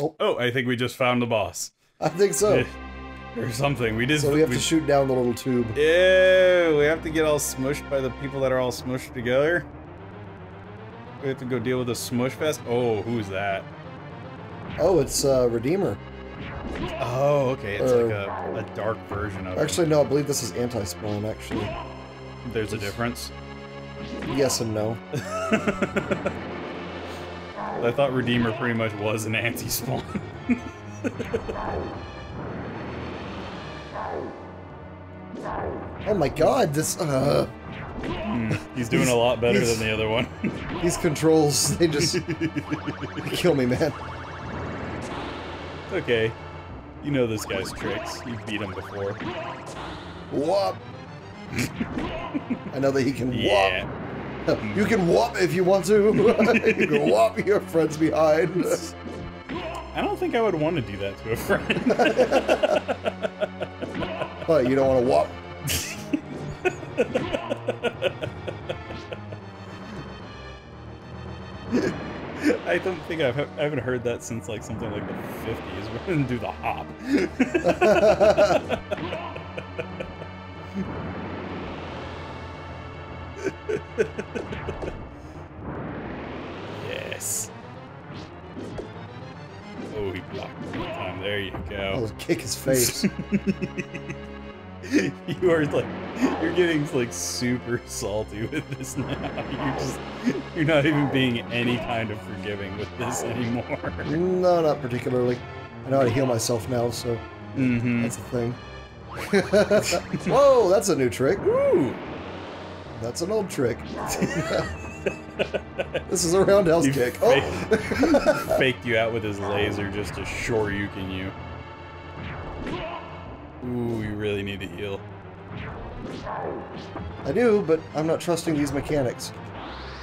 Oh. Oh, I think we just found the boss. I think so. or something. We just. So we have to shoot down the little tube. Ew, we have to get all smushed by the people that are all smushed together. We have to go deal with the smush fest. Oh, who's that? Oh, it's uh, Redeemer. Oh, okay. It's Uh, like a, a dark version of Actually, no, I believe this is anti-spawn, actually. it. There's a difference. Yes and no. I thought Redeemer pretty much was an anti-spawn. Oh my god, this, uh... Hmm, He's doing a lot better than the other one. These controls, they just... they kill me, man. okay. You know this guy's tricks. You've beat him before. Whop! I know that he can Yeah. whop. You can whop if you want to. you can whop your friends behind. I don't think I would want to do that to a friend. But you don't want to whop. I don't think I've I haven't heard that since like something like the 50s. We didn't do the hop. yes. Oh, he blocked me time. There you go. I'll kick his face. you are like you're getting like super salty with this now. You're just you're not even being any kind of forgiving with this anymore. no, not particularly. I know how to heal myself now, so Mm-hmm. that's a thing. Whoa, that's a new trick. Ooh. That's an old trick. this is a roundhouse kick. fa- Oh! faked you out with his laser just to shore you can you. Ooh, you really need to heal. I do, but I'm not trusting these mechanics.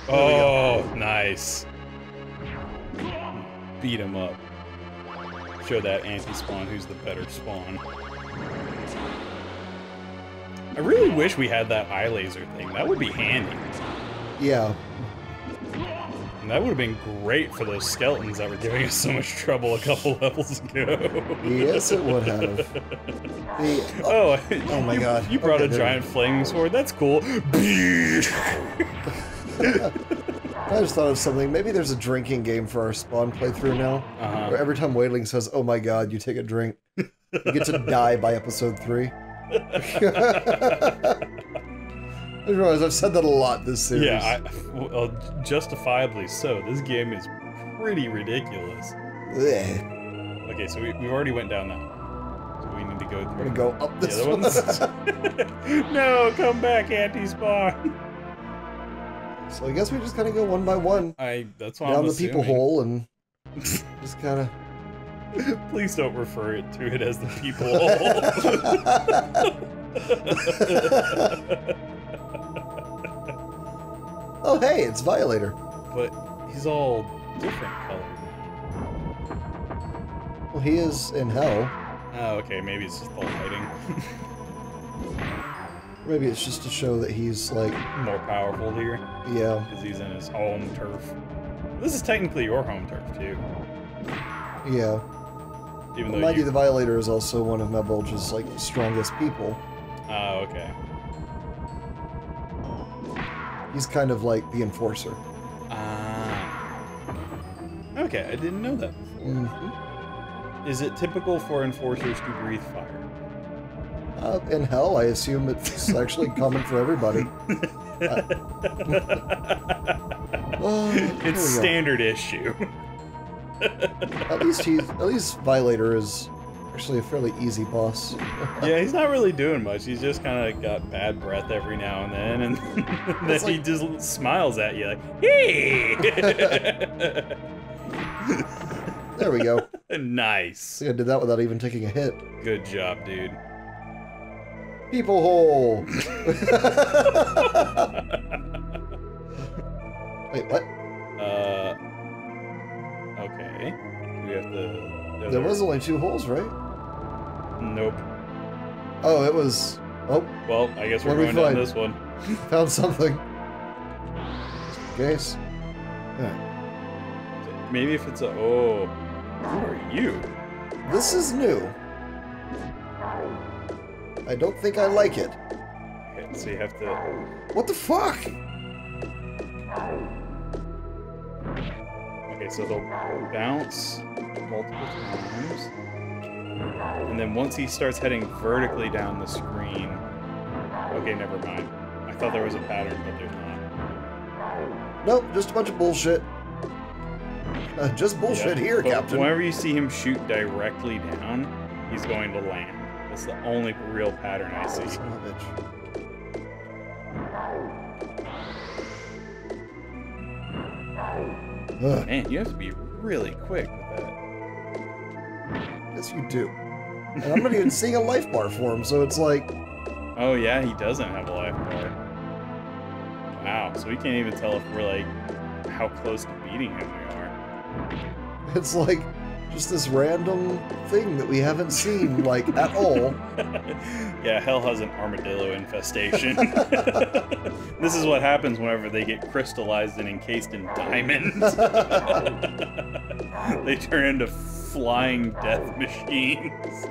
There Oh, nice. Beat him up. Show that anti-spawn who's the better spawn. I really wish we had that eye laser thing. That would be handy. Yeah. And that would have been great for those skeletons that were giving us so much trouble a couple levels ago. Yes, it would have. The, Oh, Oh my you- God. You brought Okay, a giant flaming sword. That's cool. I just thought of something. Maybe there's a drinking game for our spawn playthrough now. Where Uh-huh. every time Wadeling says, oh my god, you take a drink, you get to die by episode 3. I realize I've said that a lot this series. Yeah, I, well, justifiably so. This game is pretty ridiculous. Ugh. Okay, so we, we already went down that. So we need to go through gonna go up the this other one. no, come back, anti-spawn. so I guess we just kind of go one by one I. That's what down I'm the people hole and just kind of. Please don't refer it to it as the people oh hey, it's Violator. but he's all different colored. Well, he is in hell. Oh, okay, maybe it's just the lighting. Maybe it's just to show that he's like, More powerful here. yeah, because he's in his home turf. This is technically your home turf too, yeah. Even though Mind you. the Violator is also one of Mebulge's like strongest people. Oh, okay. He's kind of like the enforcer. Ah. Okay, I didn't know that before. Mhm. Is it typical for enforcers to breathe fire? Uh, in hell, I assume it's actually common for everybody. Oh, here we it's standard issue. At least he's at least Violator is actually a fairly easy boss. yeah, he's not really doing much. He's just kind of got bad breath every now and then, and then he like- just smiles at you like, "Hey!" There we go. nice. See, I did that without even taking a hit. Good job, dude. People hole. Wait, what? Uh. Okay. We have to. There was only two holes, right? Nope. Oh, it was. Oh, Well, I guess we're we going down find? this one. found something. Case. Maybe if it's a. Oh. Who are you? This is new. I don't think I like it. Okay, so you have to. What the fuck? Okay, so they'll bounce multiple times. And then once he starts heading vertically down the screen. Okay, never mind. I thought there was a pattern, but there's not. Nope, just a bunch of bullshit. Uh, just bullshit Yeah, here, Captain. Whenever you see him shoot directly down, he's going to land. That's the only real pattern I see. Ugh, Man, you have to be really quick with that. yes, you do. And I'm not even seeing a life bar for him, so it's like, Oh yeah, he doesn't have a life bar. Wow, so we can't even tell if we're like how close to beating him we are. it's like just this random thing that we haven't seen, like, at all. yeah, hell has an armadillo infestation. this is what happens whenever they get crystallized and encased in diamonds. they turn into flying death machines.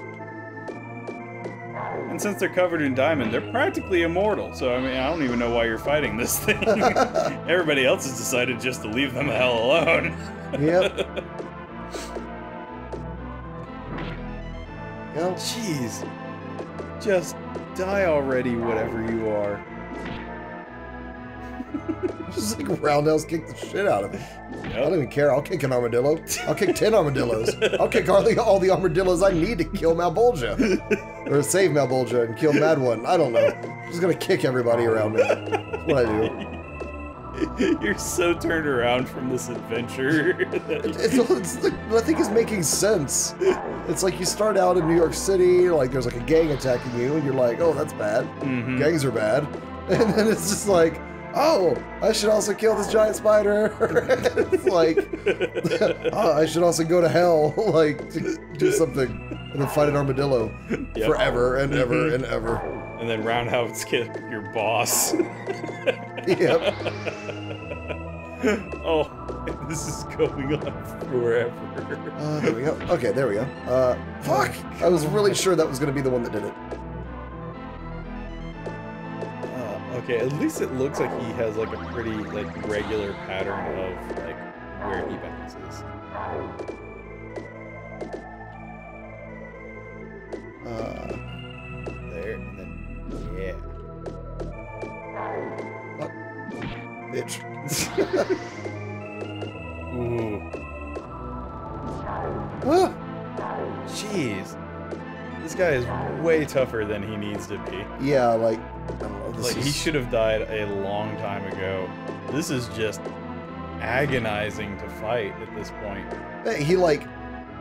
And since they're covered in diamond, they're practically immortal. So I mean, I don't even know why you're fighting this thing. Everybody else has decided just to leave them the hell alone. Yep. Yep. Jeez. Just die already, whatever you are. Just like roundhouse kick the shit out of him. I don't even care. I'll kick an armadillo. I'll kick ten armadillos. I'll kick all the, all the armadillos I need to kill Malbolgia. Or save Malbolgia and kill Mad One. I don't know. I'm just gonna kick everybody around me. That's what I do. You're so turned around from this adventure. It's, it's like, nothing is making sense. It's like you start out in New York City, like there's like a gang attacking you, and you're like, oh, that's bad. Mhm. Gangs are bad. And then it's just like, oh, I should also kill this giant spider. it's like, oh, I should also go to hell, like, to do something. And then fight an armadillo Yep. forever and ever Mhm. and ever. And then roundhouse kick your boss. Yep. oh, this is going on forever. Uh, there we go. Okay, there we go. Uh, fuck! I was really sure that was going to be the one that did it. Okay, at least it looks like he has like a pretty like regular pattern of like where he bounces. Uh, There and then yeah. bitch. Ooh, Ah, jeez. This guy is way tougher than he needs to be. yeah, like. This Like is, he should have died a long time ago. This is just agonizing to fight at this point. Hey, he like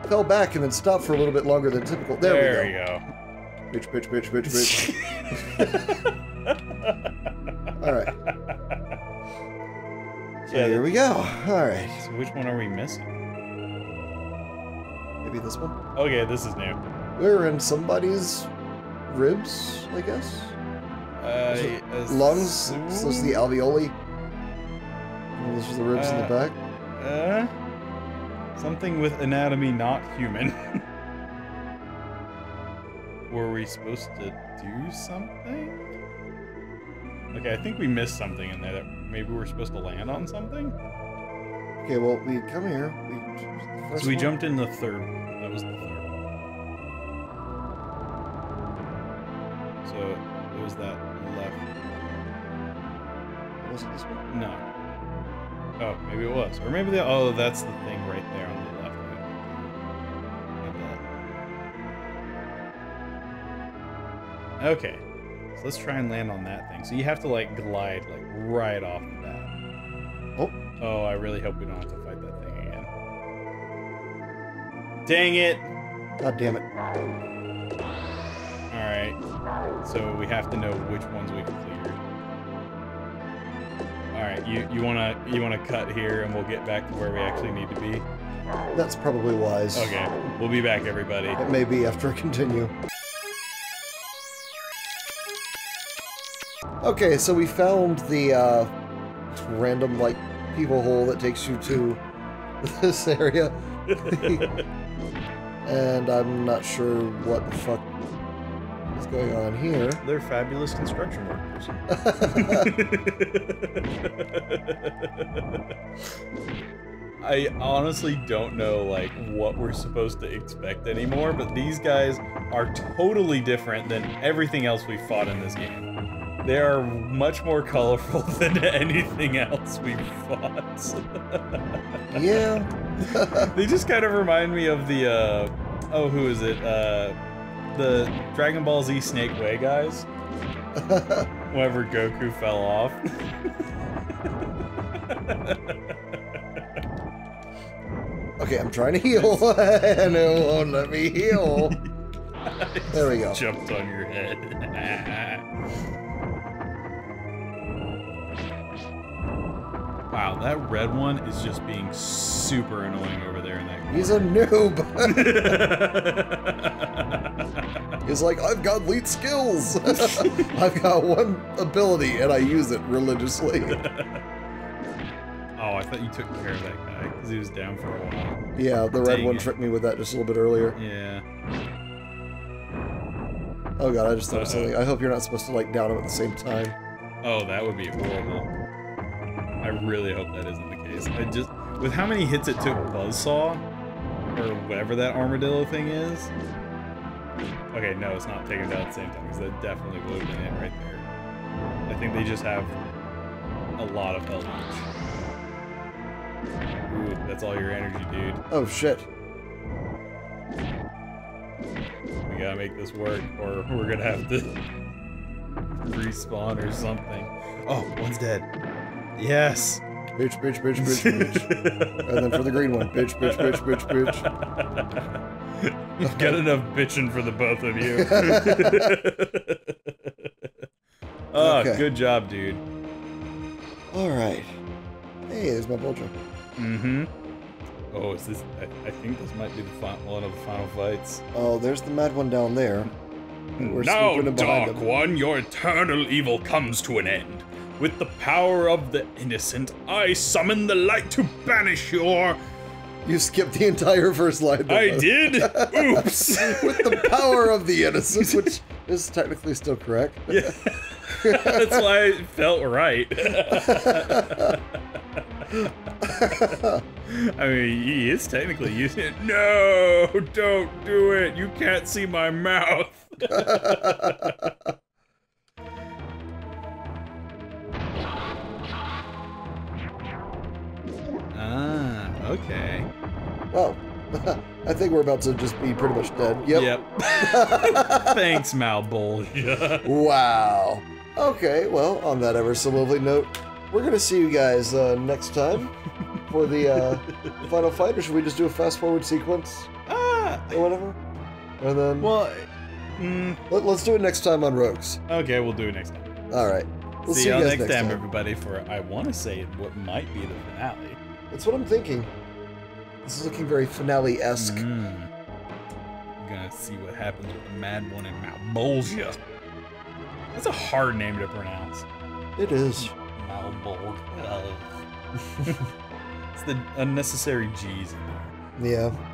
fell back and then stopped for a little bit longer than typical. There, There, we go. go. Bitch, bitch, bitch, bitch, bitch. All right. So Yeah, here we go. All right. So which one are we missing? Maybe this one. Okay, this is new. We're in somebody's ribs, I guess. Uh, uh, Lungs. so- So it's the alveoli. And Those are the ribs in the Uh, back. Uh, something with anatomy not human. Were we supposed to do something? Okay, I think we missed something in there that maybe we're supposed to land on something. Okay, well we come here. We, so we one- jumped in the third one. That was the third one. So it was that left. Was it this one? No. Oh, maybe it was. Or maybe the. Oh, that's the thing right there on the left. Okay. So let's try and land on that thing. So you have to like glide like right off the bat. Oh. Oh, I really hope we don't have to fight that thing again. Dang it! God damn it. Alright. So we have to know which ones we've cleared. Alright, you, you wanna you wanna cut here and we'll get back to where we actually need to be? That's probably wise. Okay. We'll be back everybody. It may be after I continue. Okay, so we found the uh, random like people hole that takes you to this area. and I'm not sure what the fuck is going on here. They're fabulous construction workers. I honestly don't know like what we're supposed to expect anymore, but these guys are totally different than everything else we fought in this game. They are much more colorful than anything else we've fought. yeah. they just kind of remind me of the uh oh who is it? Uh the Dragon Ball Z Snake Way guys. Whenever Goku fell off. okay, I'm trying to heal, and it won't let me heal. There we go. Jumped on your head. Wow, that red one is just being super annoying over there in that corner. He's a noob. He's like, I've got elite skills. I've got one ability, and I use it religiously. oh, I thought you took care of that guy because he was down for a while. Yeah, the red Dang one it. tricked me with that just a little bit earlier. Yeah. Oh god, I just thought of Uh-oh. something. I hope you're not supposed to like down him at the same time. Oh, that would be horrible. I really hope that isn't the case. I just, with how many hits it took Buzzsaw, or whatever that armadillo thing is. Okay, no, it's not taken down at the same time because that definitely would have been it right there. I think they just have a lot of health. Ooh, that's all your energy, dude. Oh shit. We gotta make this work, or we're gonna have to respawn or something. Oh, one's dead. Yes. Bitch, bitch, bitch, bitch, bitch. and then for the green one, bitch, bitch, bitch, bitch, bitch. You've got enough bitching for the both of you. oh, Okay. good job, dude. Alright. Hey, there's my Bulger. Mm-hmm. Oh, is this? I, I think this might be the fi- one of the final fights. Oh, there's the mad one down there. We're now, swooping in behind Dark him. One, your eternal evil comes to an end. With the power of the innocent, I summon the light to banish your. You skipped the entire first line. I though. did. Oops. With the power of the innocent, which is technically still correct. Yeah. That's why it felt right. I mean, he is technically using it. No, don't do it. You can't see my mouth. Okay. Well, I think we're about to just be pretty much dead. Yep. Yep. Thanks, Malbolgia. Wow. Okay, well, on that ever so lovely note, we're gonna see you guys uh, next time for the uh, final fight, or should we just do a fast forward sequence ah, or whatever? And then well, mm, let, us do it next time on Rogues. okay, we'll do it next time. All right. We'll see, see, you guys next, time, time. everybody, for I want to say what might be the finale. That's what I'm thinking. This is looking very finale esque. Mm. I'm gonna see what happens with the Mad One in Malbolgia. That's a hard name to pronounce. It is. Malbolgia. it's the unnecessary G's in there. Yeah.